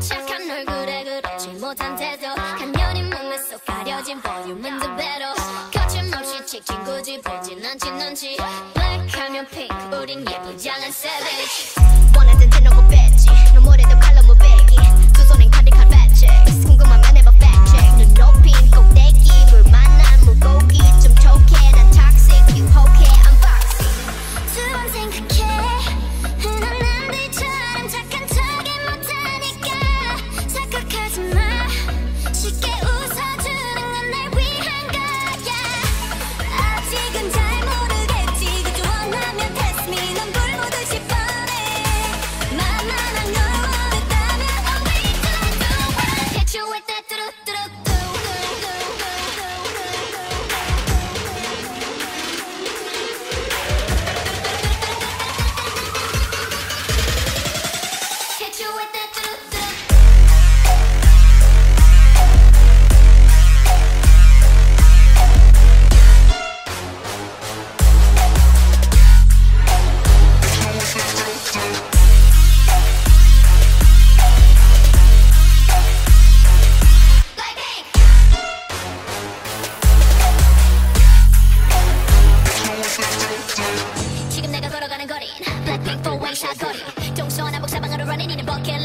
착한 얼굴에 그렇지 못한 태도. 간열이 몸에 쏙 가려진 볼륨은 더 배로. 거침없이 찍힌 굳이 보진 않지 넌지. 블랙하면 핑크 우린 예쁘장한 savage. 원하던 대놓고 뺐지. 너무래도 they need a bucket